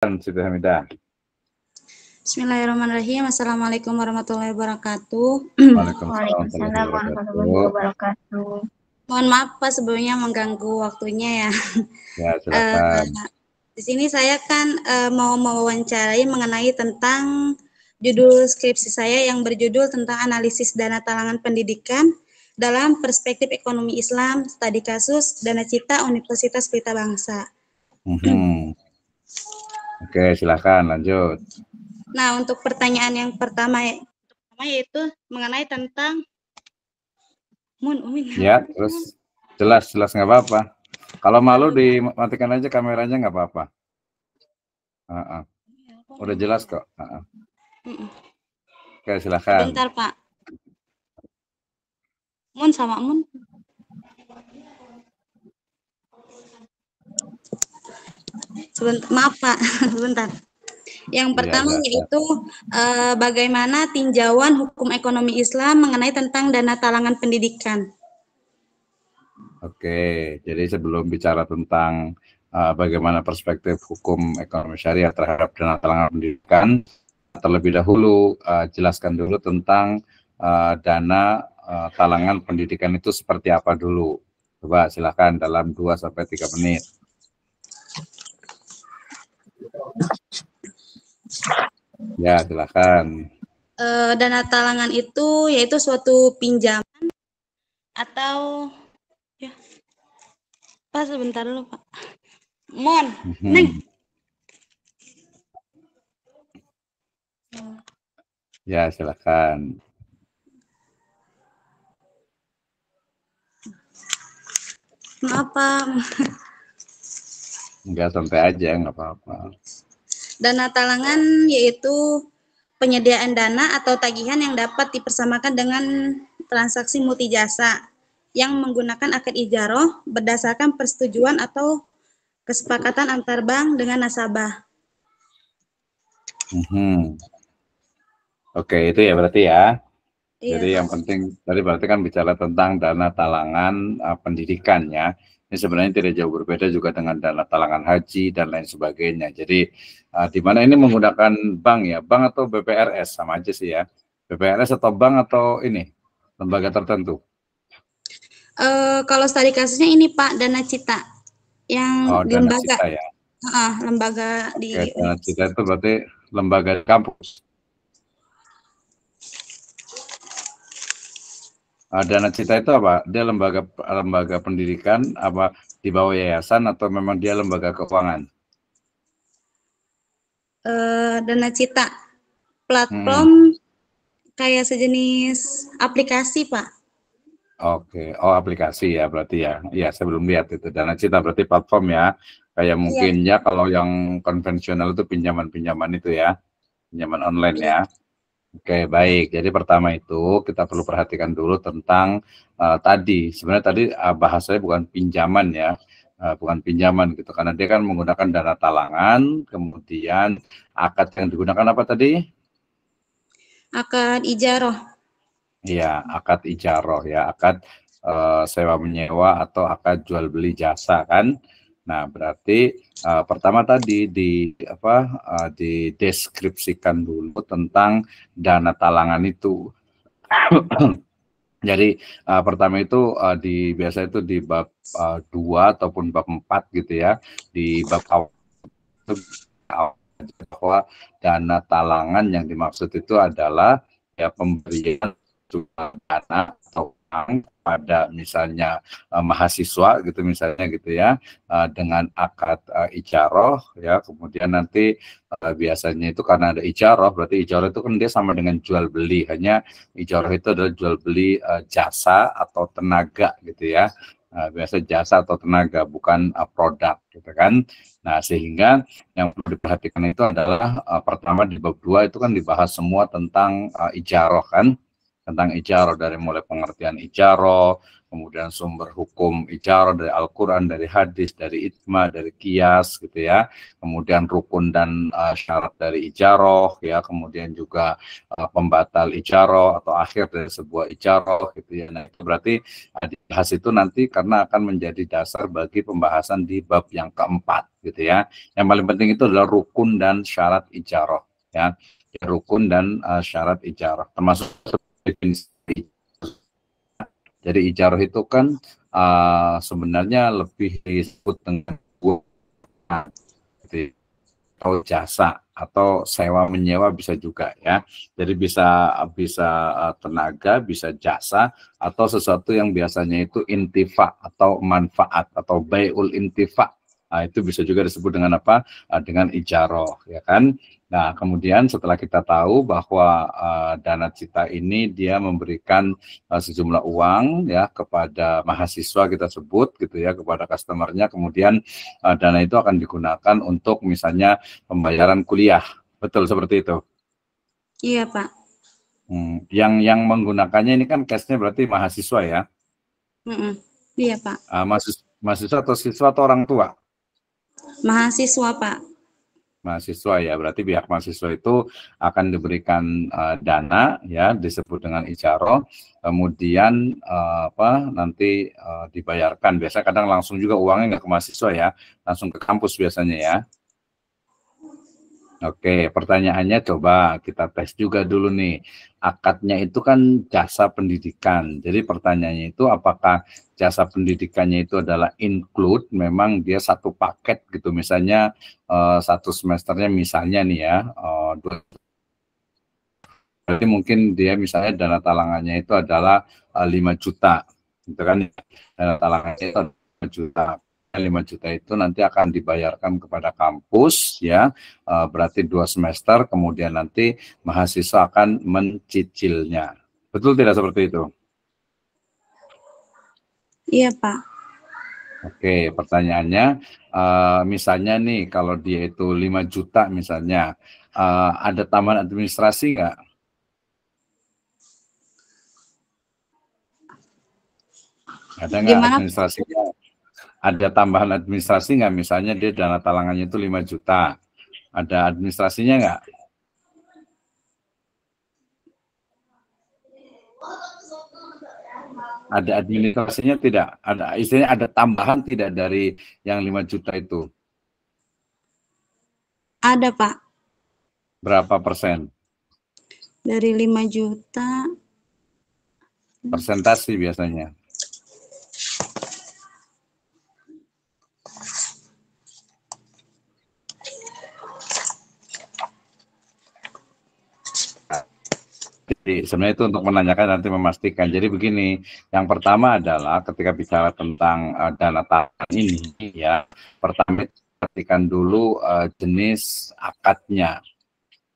Siti Hamidah. Bismillahirrahmanirrahim. Assalamualaikum warahmatullahi wabarakatuh. Waalaikumsalam warahmatullahi wabarakatuh. Mohon maaf Pak sebelumnya mengganggu waktunya ya. Ya, silakan. Uh, di sini saya kan uh, mau mewawancarai mengenai tentang judul skripsi saya yang berjudul tentang analisis dana talangan pendidikan dalam perspektif ekonomi Islam, studi kasus Dana Cita Universitas Pelita Bangsa. Hmm. Oke, silakan lanjut. Nah, untuk pertanyaan yang pertama, pertama yaitu mengenai tentang Mun, Umin. Ya, terus jelas jelas nggak apa-apa. Kalau malu dimatikan aja kameranya nggak apa-apa. Uh -uh. Udah jelas kok. Uh -uh. Oke, silakan. Bentar, Pak. Mun sama Mun. Sebentar, maaf Pak, sebentar. Yang iya, pertama ya, ya, yaitu uh, bagaimana tinjauan hukum ekonomi Islam mengenai tentang dana talangan pendidikan. Oke, jadi sebelum bicara tentang uh, bagaimana perspektif hukum ekonomi syariah terhadap dana talangan pendidikan, terlebih dahulu uh, jelaskan dulu tentang uh, dana uh, talangan pendidikan itu seperti apa dulu. Coba silakan dalam 2 sampai 3 menit. Ya, silakan. Uh, dana talangan itu yaitu suatu pinjaman atau ya Pak sebentar dulu Pak. Mon, hmm. Neng. Ya, silakan. Maaf, Pak. Enggak sampai aja, enggak apa-apa. Dana talangan yaitu penyediaan dana atau tagihan yang dapat dipersamakan dengan transaksi multi jasa yang menggunakan akad ijaroh berdasarkan persetujuan atau kesepakatan antar bank dengan nasabah. Hmm. Oke, itu ya berarti ya. Iya. Jadi yang penting tadi berarti kan bicara tentang dana talangan uh, pendidikan ya ini sebenarnya tidak jauh berbeda juga dengan dana talangan haji dan lain sebagainya. Jadi uh, di mana ini menggunakan bank ya, bank atau BPRS sama aja sih ya. BPRS atau bank atau ini lembaga tertentu. Uh, kalau studi kasusnya ini Pak Dana Cita yang oh, lembaga. Cita ya. Uh, lembaga di. Oke, Dana Cita itu berarti lembaga kampus. Uh, Dana Cita itu apa? Dia lembaga lembaga pendidikan apa di bawah yayasan atau memang dia lembaga keuangan? Uh, Dana Cita platform hmm. kayak sejenis aplikasi, Pak. Oke, oh aplikasi ya berarti ya. Iya, saya belum lihat itu. Dana Cita berarti platform ya. Kayak iya. mungkin ya, ya kalau yang konvensional itu pinjaman-pinjaman itu ya. Pinjaman online ya. ya. Oke, baik. Jadi pertama itu kita perlu perhatikan dulu tentang uh, tadi. Sebenarnya tadi uh, bahasanya bukan pinjaman ya, uh, bukan pinjaman gitu. Karena dia kan menggunakan dana talangan, kemudian akad yang digunakan apa tadi? Akad ijaroh. Iya, akad ijaroh ya, akad uh, sewa menyewa atau akad jual beli jasa kan. Nah, berarti uh, pertama tadi di apa uh, dideskripsikan dulu tentang dana talangan itu. Jadi uh, pertama itu uh, di biasa itu di bab uh, 2 ataupun bab 4 gitu ya. Di bab awal bahwa dana talangan yang dimaksud itu adalah ya pemberian dana pada misalnya uh, mahasiswa gitu misalnya gitu ya uh, dengan akad uh, ijaroh ya. Kemudian nanti uh, biasanya itu karena ada ijaroh berarti ijaroh itu kan dia sama dengan jual beli. Hanya ijaroh itu adalah jual beli uh, jasa atau tenaga gitu ya. Uh, biasa jasa atau tenaga bukan uh, produk gitu kan. Nah sehingga yang perlu diperhatikan itu adalah uh, pertama di bab dua itu kan dibahas semua tentang uh, ijaroh kan tentang ijaroh dari mulai pengertian ijaroh, kemudian sumber hukum ijaroh dari Al-Quran, dari hadis, dari itma, dari kias gitu ya, kemudian rukun dan uh, syarat dari ijaroh ya, kemudian juga uh, pembatal ijaroh atau akhir dari sebuah ijaroh gitu ya. Nah itu berarti uh, bahas itu nanti karena akan menjadi dasar bagi pembahasan di bab yang keempat gitu ya. Yang paling penting itu adalah rukun dan syarat ijarah ya. Rukun dan uh, syarat ijarah termasuk. Jadi ijarah itu kan uh, sebenarnya lebih disebut dengan atau jasa atau sewa menyewa bisa juga ya. Jadi bisa bisa eh, tenaga, bisa jasa atau sesuatu yang biasanya itu intifa atau manfaat atau bayul intifa. Nah, itu bisa juga disebut dengan apa? Eh, dengan ijaroh, ya kan? Nah, kemudian setelah kita tahu bahwa uh, dana cita ini dia memberikan uh, sejumlah uang ya kepada mahasiswa kita sebut gitu ya kepada customernya, kemudian uh, dana itu akan digunakan untuk misalnya pembayaran kuliah, betul seperti itu? Iya pak. Hmm, yang yang menggunakannya ini kan cashnya berarti mahasiswa ya? Mm -mm. Iya pak. Uh, mahasiswa, mahasiswa atau siswa atau orang tua? Mahasiswa pak. Mahasiswa ya. Berarti pihak mahasiswa itu akan diberikan uh, dana ya disebut dengan ijaro kemudian uh, apa nanti uh, dibayarkan. Biasa kadang langsung juga uangnya nggak ke mahasiswa ya. Langsung ke kampus biasanya ya Oke, pertanyaannya coba kita tes juga dulu nih. Akadnya itu kan jasa pendidikan. Jadi pertanyaannya itu apakah jasa pendidikannya itu adalah include, memang dia satu paket gitu. Misalnya uh, satu semesternya misalnya nih ya, uh, mungkin dia misalnya dana talangannya itu adalah uh, eh, 5 juta. Gitu kan, dana talangannya itu 5 juta 5 juta itu nanti akan dibayarkan kepada kampus ya. Uh, berarti dua semester kemudian nanti mahasiswa akan mencicilnya. Betul tidak seperti itu? Iya pak. Oke pertanyaannya uh, misalnya nih kalau dia itu 5 juta misalnya uh, ada tambahan administrasi nggak? Ada nggak administrasinya ada tambahan administrasi nggak? Misalnya dia dana talangannya itu 5 juta. Ada administrasinya nggak? Ada administrasinya tidak? Ada istilahnya ada tambahan tidak dari yang 5 juta itu? Ada, Pak. Berapa persen? Dari 5 juta. Persentasi biasanya. Jadi sebenarnya itu untuk menanyakan nanti memastikan. Jadi begini, yang pertama adalah ketika bicara tentang uh, dana tahan ini ya, pertama perhatikan dulu uh, jenis akadnya.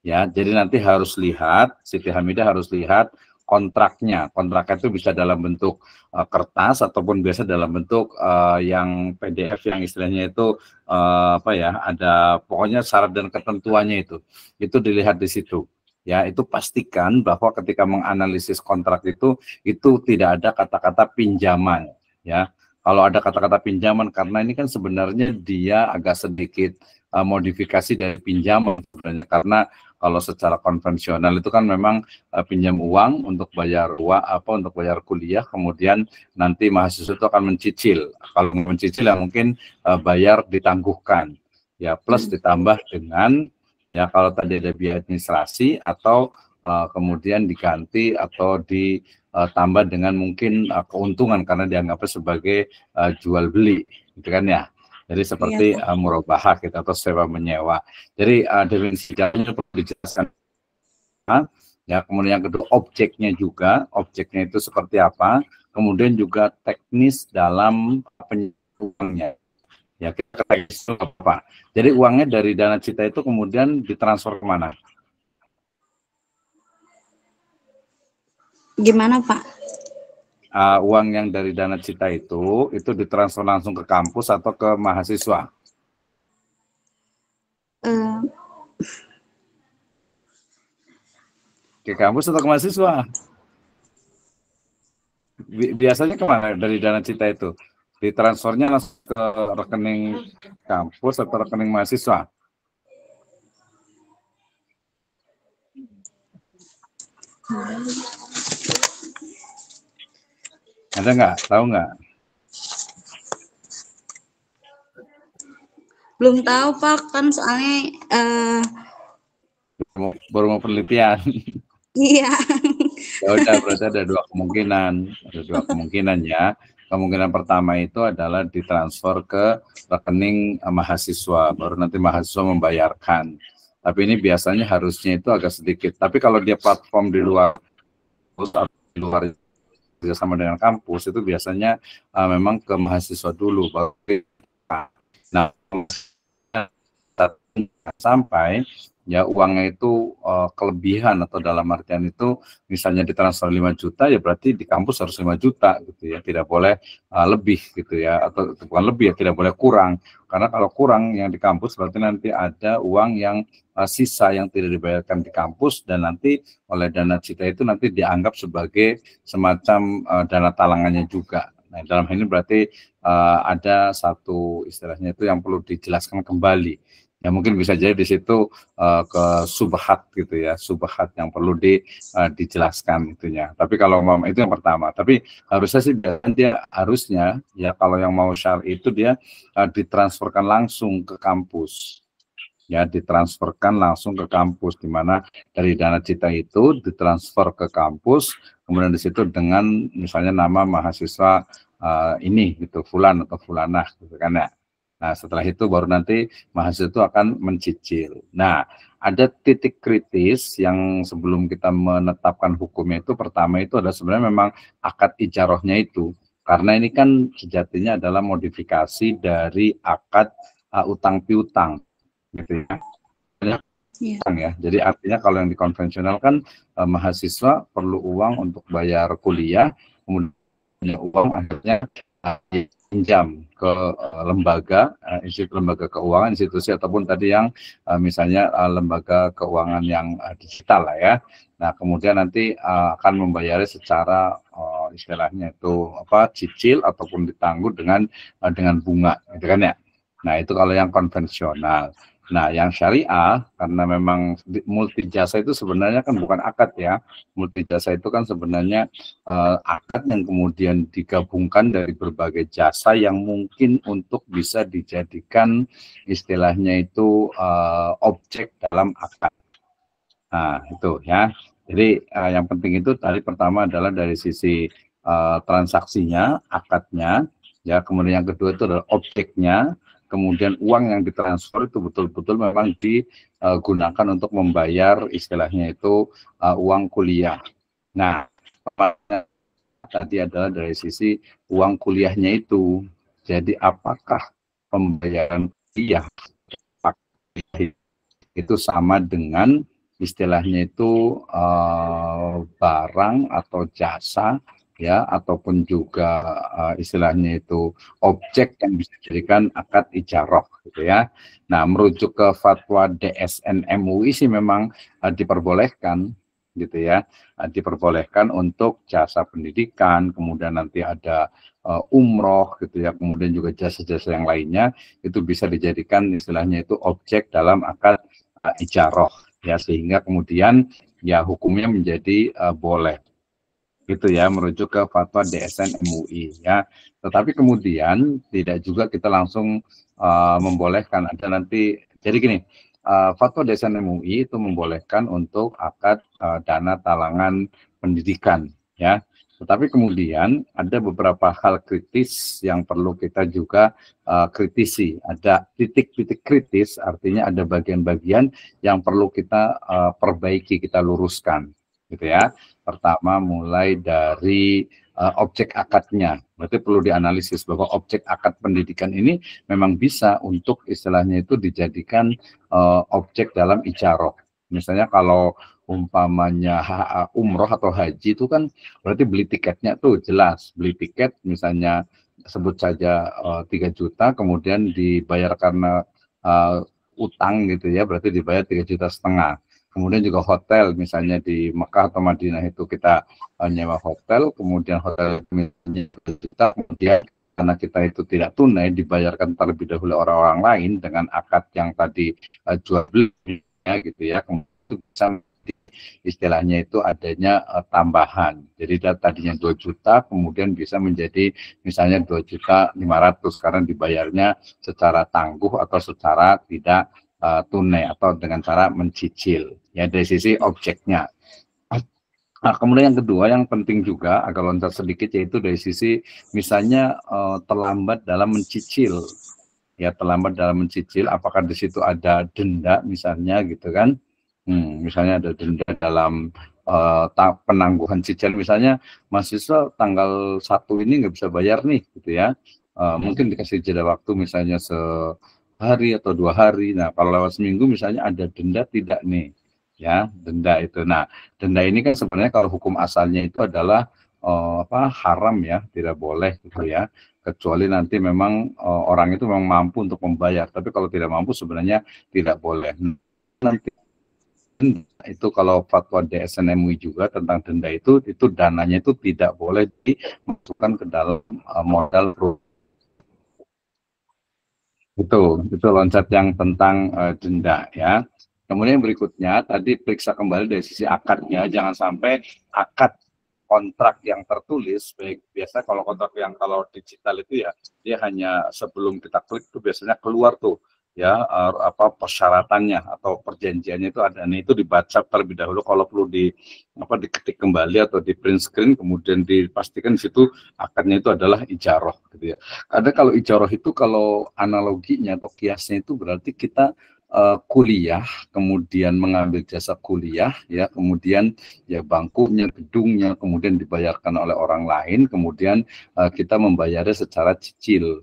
Ya, jadi nanti harus lihat Siti Hamidah harus lihat kontraknya. Kontraknya itu bisa dalam bentuk uh, kertas ataupun biasa dalam bentuk uh, yang PDF yang istilahnya itu uh, apa ya, ada pokoknya syarat dan ketentuannya itu. Itu dilihat di situ ya itu pastikan bahwa ketika menganalisis kontrak itu itu tidak ada kata-kata pinjaman ya. Kalau ada kata-kata pinjaman karena ini kan sebenarnya dia agak sedikit uh, modifikasi dari pinjaman sebenarnya. Karena kalau secara konvensional itu kan memang uh, pinjam uang untuk bayar uang apa untuk bayar kuliah kemudian nanti mahasiswa itu akan mencicil. Kalau mencicil ya mungkin uh, bayar ditangguhkan ya plus ditambah dengan ya kalau tadi ada biaya administrasi atau uh, kemudian diganti atau ditambah dengan mungkin uh, keuntungan karena dianggapnya sebagai uh, jual beli gitu kan ya? Jadi seperti ya, uh, murabahah gitu atau sewa menyewa. Jadi uh, definisi jalannya perlu dijelaskan. Ya kemudian yang kedua objeknya juga. Objeknya itu seperti apa? Kemudian juga teknis dalam penyelenggaraan Ya, kita itu apa? Jadi uangnya dari dana cita itu kemudian ditransfer ke mana? Gimana, Pak? Uh, uang yang dari dana cita itu itu ditransfer langsung ke kampus atau ke mahasiswa? Uh. Ke kampus atau ke mahasiswa? Biasanya ke mana dari dana cita itu? Ditransfernya langsung ke rekening kampus atau rekening mahasiswa? Ada nggak? Tahu nggak? Belum tahu Pak, kan soalnya uh... baru mau penelitian. Iya. ya udah berarti ada dua kemungkinan, ada dua kemungkinan ya. Kemungkinan pertama itu adalah ditransfer ke rekening eh, mahasiswa, baru nanti mahasiswa membayarkan. Tapi ini biasanya harusnya itu agak sedikit. Tapi kalau dia platform di luar di luar sama dengan kampus itu biasanya uh, memang ke mahasiswa dulu baru nah sampai ya uangnya itu uh, kelebihan atau dalam artian itu misalnya ditransfer 5 juta ya berarti di kampus harus 5 juta gitu ya. Tidak boleh uh, lebih gitu ya atau bukan lebih ya tidak boleh kurang. Karena kalau kurang yang di kampus berarti nanti ada uang yang uh, sisa yang tidak dibayarkan di kampus dan nanti oleh dana cita itu nanti dianggap sebagai semacam uh, dana talangannya juga. Nah, dalam hal ini berarti uh, ada satu istilahnya itu yang perlu dijelaskan kembali ya mungkin bisa jadi di situ uh, ke subhat gitu ya subhat yang perlu di, uh, dijelaskan itunya. Tapi kalau mau itu yang pertama. Tapi harusnya sih dia harusnya ya kalau yang mau syari itu dia uh, ditransferkan langsung ke kampus. Ya ditransferkan langsung ke kampus di mana dari dana cita itu ditransfer ke kampus kemudian di situ dengan misalnya nama mahasiswa uh, ini gitu fulan atau fulanah gitu kan ya Nah, setelah itu baru nanti mahasiswa itu akan mencicil. Nah, ada titik kritis yang sebelum kita menetapkan hukumnya itu pertama itu adalah sebenarnya memang akad ijarohnya itu. Karena ini kan sejatinya adalah modifikasi dari akad uh, utang piutang gitu ya. Yeah. ya. Jadi artinya kalau yang di konvensional kan uh, mahasiswa perlu uang untuk bayar kuliah, kemudian uang akhirnya uh, pinjam ke uh, lembaga, uh, institusi lembaga keuangan, institusi ataupun tadi yang uh, misalnya lembaga keuangan yang digital lah ya. Nah kemudian nanti akan membayarnya secara istilahnya itu apa cicil ataupun ditangguh dengan dengan bunga, gitu kan ya. Nah itu kalau yang konvensional. Nah, yang syariah karena memang multi jasa itu sebenarnya kan bukan akad ya. Multi jasa itu kan sebenarnya uh, akad yang kemudian digabungkan dari berbagai jasa yang mungkin untuk bisa dijadikan istilahnya itu uh, objek dalam akad. Nah, itu ya. Jadi uh, yang penting itu tadi pertama adalah dari sisi uh, transaksinya, akadnya, ya. Kemudian yang kedua itu adalah objeknya, kemudian uang yang ditransfer itu betul-betul memang digunakan untuk membayar istilahnya itu uh, uang kuliah. Nah, tadi adalah dari sisi uang kuliahnya itu. Jadi apakah pembayaran kuliah itu sama dengan istilahnya itu uh, barang atau jasa ya ataupun juga uh, istilahnya itu objek yang bisa dijadikan akad ijaroh gitu ya. Nah merujuk ke fatwa DSN MUI sih memang uh, diperbolehkan gitu ya. Uh, diperbolehkan untuk jasa pendidikan kemudian nanti ada uh, umroh gitu ya kemudian juga jasa-jasa yang lainnya itu bisa dijadikan istilahnya itu objek dalam akad uh, ijaroh ya. Sehingga kemudian ya hukumnya menjadi uh, boleh gitu ya merujuk ke fatwa DSN MUI ya. Tetapi kemudian tidak juga kita langsung uh, membolehkan ada nanti jadi gini uh, fatwa DSN MUI itu membolehkan untuk akad uh, dana talangan pendidikan ya. Tetapi kemudian ada beberapa hal kritis yang perlu kita juga uh, kritisi. Ada titik-titik kritis, artinya ada bagian-bagian yang perlu kita uh, perbaiki, kita luruskan, gitu ya. Pertama mulai dari uh, objek akadnya. Berarti perlu dianalisis bahwa objek akad pendidikan ini memang bisa untuk istilahnya itu dijadikan uh, objek dalam ijaroh. Misalnya kalau umpamanya umroh atau haji itu kan berarti beli tiketnya tuh jelas beli tiket misalnya sebut saja uh, 3 juta kemudian dibayar karena uh, utang gitu ya berarti dibayar tiga juta setengah kemudian juga hotel misalnya di Mekah atau Madinah itu kita uh, nyewa hotel kemudian hotel kita kemudian karena kita itu tidak tunai dibayarkan terlebih dahulu orang-orang lain dengan akad yang tadi uh, jual beli gitu ya kemudian bisa istilahnya itu adanya uh, tambahan. Jadi tadinya 2 juta kemudian bisa menjadi misalnya 2 juta 500 karena dibayarnya secara tangguh atau secara tidak uh, tunai atau dengan cara mencicil. Ya dari sisi objeknya. Nah, kemudian yang kedua yang penting juga agak loncat sedikit yaitu dari sisi misalnya uh, terlambat dalam mencicil ya terlambat dalam mencicil apakah di situ ada denda misalnya gitu kan hmm, misalnya ada denda dalam uh, penangguhan cicil misalnya mahasiswa tanggal satu ini nggak bisa bayar nih gitu ya uh, mungkin dikasih jeda waktu misalnya sehari atau dua hari. Nah kalau lewat seminggu misalnya ada denda tidak nih ya denda itu. Nah denda ini kan sebenarnya kalau hukum asalnya itu adalah uh, apa haram ya tidak boleh gitu ya. Kecuali nanti memang uh, orang itu memang mampu untuk membayar. Tapi kalau tidak mampu sebenarnya tidak boleh. Nanti itu kalau fatwa DSN MUI juga tentang denda itu itu dananya itu tidak boleh dimasukkan ke dalam uh, modal itu itu loncat yang tentang uh, denda ya. Kemudian berikutnya tadi periksa kembali dari sisi akadnya. Jangan sampai akad kontrak yang tertulis baik biasa kalau kontrak yang kalau digital itu ya dia hanya sebelum kita klik itu biasanya keluar tuh ya apa persyaratannya atau perjanjiannya itu ada nih itu dibaca terlebih dahulu kalau perlu di apa diketik kembali atau di print screen kemudian dipastikan di situ akarnya itu adalah ijaroh gitu ya. Karena kalau ijaroh itu kalau analoginya atau kiasnya itu berarti kita uh, kuliah, kemudian mengambil jasa kuliah, ya, kemudian ya bangkunya, gedungnya, kemudian dibayarkan oleh orang lain, kemudian uh, kita membayarnya secara cicil.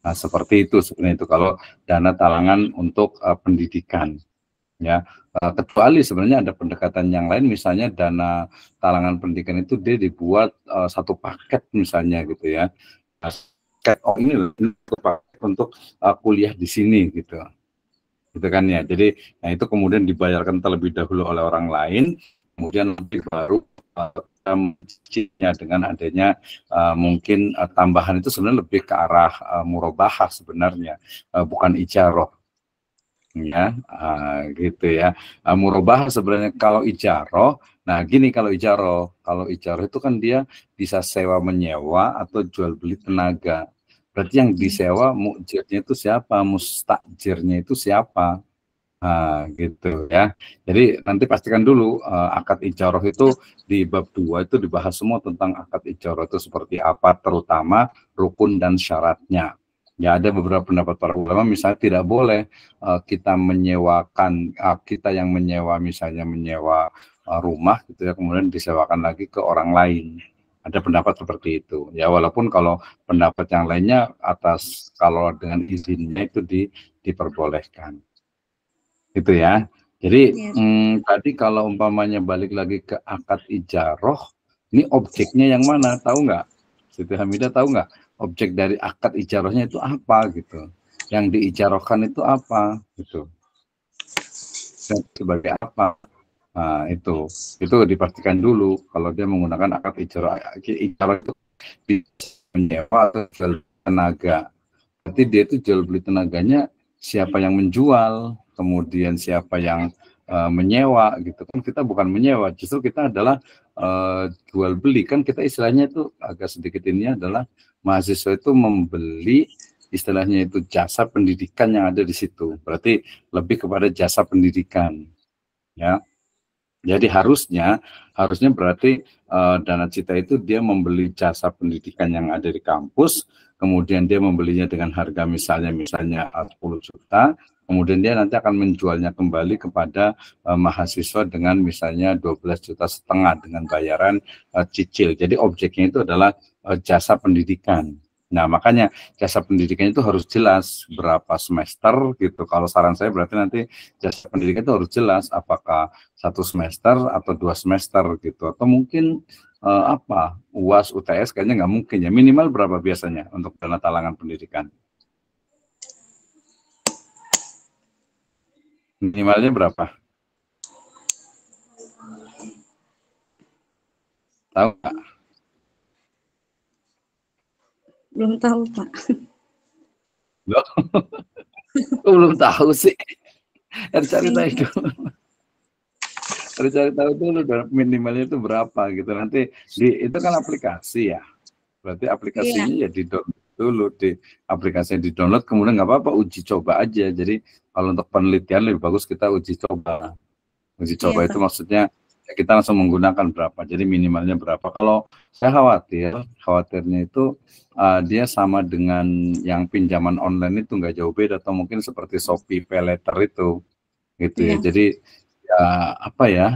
Nah, seperti itu sebenarnya itu kalau dana talangan untuk uh, pendidikan. Ya, uh, kecuali sebenarnya ada pendekatan yang lain, misalnya dana talangan pendidikan itu dia dibuat uh, satu paket misalnya gitu ya. Paket oh ini untuk uh, kuliah di sini gitu gitu kan ya. Jadi nah itu kemudian dibayarkan terlebih dahulu oleh orang lain, kemudian lebih baru uh, dengan adanya uh, mungkin uh, tambahan itu sebenarnya lebih ke arah uh, murabahah sebenarnya, uh, bukan ijaroh ya uh, gitu ya. Uh, murabah sebenarnya kalau ijaroh nah gini kalau ijaroh kalau ijaroh itu kan dia bisa sewa menyewa atau jual beli tenaga. Berarti yang disewa mukjirnya itu siapa, mustakjirnya itu siapa. Nah, gitu ya. Jadi nanti pastikan dulu uh, akad ijaroh itu di bab 2 itu dibahas semua tentang akad ijaroh itu seperti apa, terutama rukun dan syaratnya. Ya ada beberapa pendapat para ulama misalnya tidak boleh uh, kita menyewakan uh, kita yang menyewa misalnya menyewa uh, rumah gitu ya kemudian disewakan lagi ke orang lain ada pendapat seperti itu ya walaupun kalau pendapat yang lainnya atas kalau dengan izinnya itu di, diperbolehkan itu ya. Jadi ya. hmm, tadi kalau umpamanya balik lagi ke akad ijaroh ini objeknya yang mana? Tahu nggak? Siti Hamidah tahu nggak? Objek dari akad ijarohnya itu apa gitu? Yang diijarohkan itu apa gitu? Dan sebagai apa? Nah, itu. Itu dipastikan dulu kalau dia menggunakan akad ijarah. Ijarah itu menyewa atau jual tenaga. Berarti dia itu jual beli tenaganya siapa yang menjual, kemudian siapa yang uh, menyewa gitu kan kita bukan menyewa, justru kita adalah uh, jual beli kan kita istilahnya itu agak sedikit ini adalah mahasiswa itu membeli istilahnya itu jasa pendidikan yang ada di situ. Berarti lebih kepada jasa pendidikan. Ya. Jadi harusnya harusnya berarti uh, Dana Cita itu dia membeli jasa pendidikan yang ada di kampus, kemudian dia membelinya dengan harga misalnya misalnya 10 juta, kemudian dia nanti akan menjualnya kembali kepada uh, mahasiswa dengan misalnya 12 juta setengah dengan bayaran uh, cicil. Jadi objeknya itu adalah uh, jasa pendidikan. Nah, makanya jasa pendidikan itu harus jelas berapa semester gitu. Kalau saran saya berarti nanti jasa pendidikan itu harus jelas apakah satu semester atau dua semester gitu. Atau mungkin eh, apa UAS UTS kayaknya nggak mungkin ya. Minimal berapa biasanya untuk dana talangan pendidikan? Minimalnya berapa? Tahu nggak? Belum tahu, Pak. Loh? belum tahu sih. Harus cari tahu dulu. harus cari tahu dulu minimalnya itu berapa gitu nanti di itu kan aplikasi ya berarti aplikasinya iya. ya di dulu di aplikasinya di download kemudian nggak apa-apa uji coba aja jadi kalau untuk penelitian lebih bagus kita uji coba uji coba iya, itu maksudnya ya kita langsung menggunakan berapa jadi minimalnya berapa kalau saya khawatir khawatirnya itu uh, dia sama dengan yang pinjaman online itu nggak jauh beda atau mungkin seperti Shopee Pay Later itu gitu ya. Iya. Jadi ya apa ya,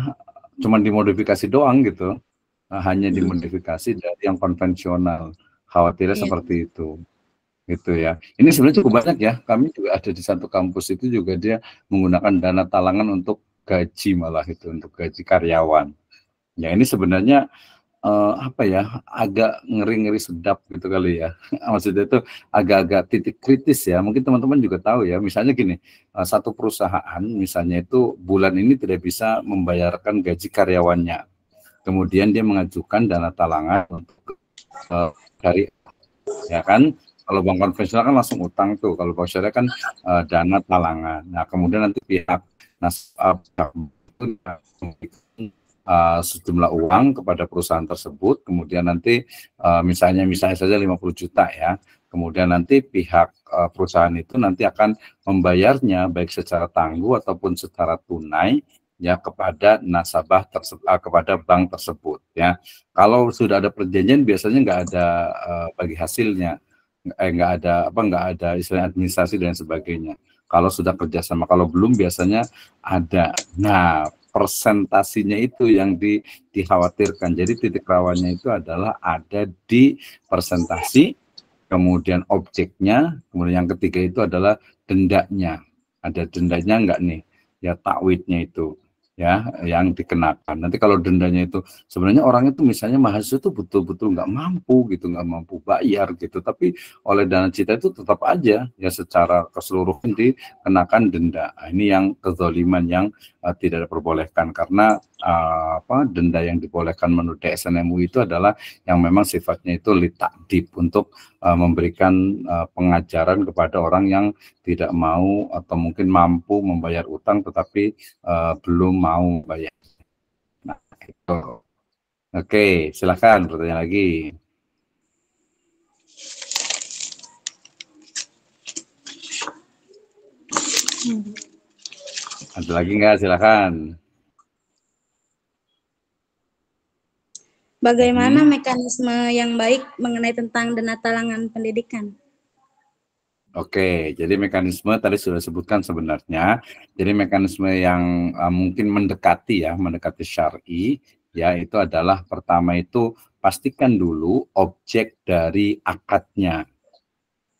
cuman dimodifikasi doang gitu. Hanya dimodifikasi dari yang konvensional. Khawatirnya yeah. seperti itu. Gitu ya. Ini sebenarnya cukup banyak ya. Kami juga ada di satu kampus itu juga dia menggunakan dana talangan untuk gaji malah itu untuk gaji karyawan. Ya ini sebenarnya uh, apa ya agak ngeri-ngeri sedap gitu kali ya maksudnya itu agak-agak titik kritis ya mungkin teman-teman juga tahu ya misalnya gini uh, satu perusahaan misalnya itu bulan ini tidak bisa membayarkan gaji karyawannya kemudian dia mengajukan dana talangan untuk uh, dari ya kan? Kalau bank konvensional kan langsung utang tuh. Kalau bank syariah kan uh, dana talangan. Nah kemudian nanti pihak nas uh, uh, sejumlah uang kepada perusahaan tersebut, kemudian nanti uh, misalnya misalnya saja 50 juta ya, kemudian nanti pihak uh, perusahaan itu nanti akan membayarnya baik secara tangguh ataupun secara tunai ya kepada nasabah tersebut uh, kepada bank tersebut ya. Kalau sudah ada perjanjian biasanya nggak ada uh, bagi hasilnya, eh, nggak ada apa nggak ada istilah administrasi dan sebagainya. Kalau sudah kerjasama, kalau belum biasanya ada. Nah, persentasinya itu yang di, dikhawatirkan. Jadi titik rawannya itu adalah ada di presentasi, kemudian objeknya, kemudian yang ketiga itu adalah dendanya. Ada dendanya enggak nih? Ya takwidnya itu ya yang dikenakan. Nanti kalau dendanya itu sebenarnya orang itu misalnya mahasiswa itu betul-betul nggak mampu gitu, nggak mampu bayar gitu, tapi oleh dana cita itu tetap aja ya secara keseluruhan dikenakan denda. Nah, ini yang kezoliman yang uh, tidak diperbolehkan karena uh, apa denda yang dibolehkan menurut DSN MUI itu adalah yang memang sifatnya itu litakdib untuk uh, memberikan uh, pengajaran kepada orang yang tidak mau atau mungkin mampu membayar utang tetapi uh, belum mau bayar. Nah, itu. Oke, silakan bertanya lagi. Ada lagi nggak? Silakan. Bagaimana hmm. mekanisme yang baik mengenai tentang dana talangan pendidikan? Oke, jadi mekanisme tadi sudah sebutkan sebenarnya. Jadi mekanisme yang uh, mungkin mendekati ya, mendekati syar'i, ya itu adalah pertama itu pastikan dulu objek dari akadnya.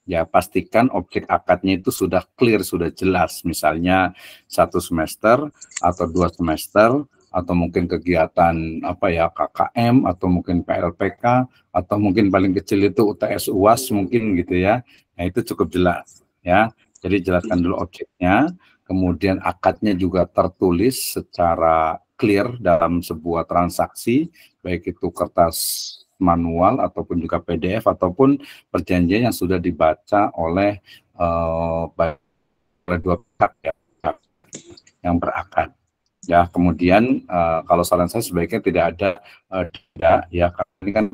Ya, pastikan objek akadnya itu sudah clear, sudah jelas. Misalnya satu semester atau dua semester atau mungkin kegiatan apa ya KKM atau mungkin PLPK atau mungkin paling kecil itu UTS UAS mungkin gitu ya Nah, itu cukup jelas ya. Jadi jelaskan dulu objeknya, kemudian akadnya juga tertulis secara clear dalam sebuah transaksi, baik itu kertas manual ataupun juga PDF ataupun perjanjian yang sudah dibaca oleh uh, dua pihak ya, yang berakad. Ya, kemudian uh, kalau saran saya sebaiknya tidak ada uh, denda ya karena ini kan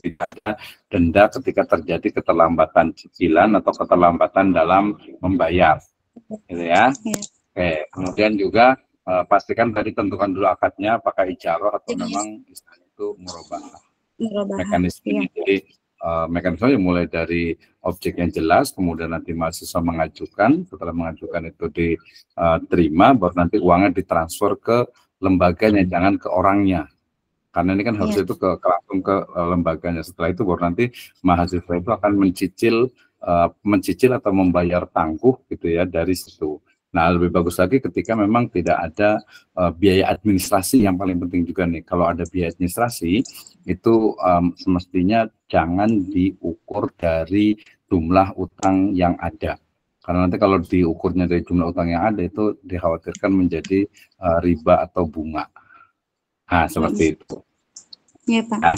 tidak ada denda ketika terjadi keterlambatan cicilan atau keterlambatan dalam membayar, gitu ya. ya. Oke, kemudian juga uh, pastikan tadi tentukan dulu akadnya apakah ijaroh atau ya. memang itu murabah. Mekanisme ya. jadi uh, mekanisme mulai dari objek yang jelas, kemudian nanti mahasiswa mengajukan, setelah mengajukan itu diterima, baru nanti uangnya ditransfer ke lembaganya, jangan ke orangnya karena ini kan harus yeah. itu ke, ke langsung ke uh, lembaganya setelah itu baru nanti mahasiswa itu akan mencicil uh, mencicil atau membayar tangguh gitu ya dari situ Nah, lebih bagus lagi ketika memang tidak ada uh, biaya administrasi yang paling penting juga nih. Kalau ada biaya administrasi itu um, semestinya jangan diukur dari jumlah utang yang ada. Karena nanti kalau diukurnya dari jumlah utang yang ada itu dikhawatirkan menjadi uh, riba atau bunga. Nah, seperti itu. Ya, Pak. Nah,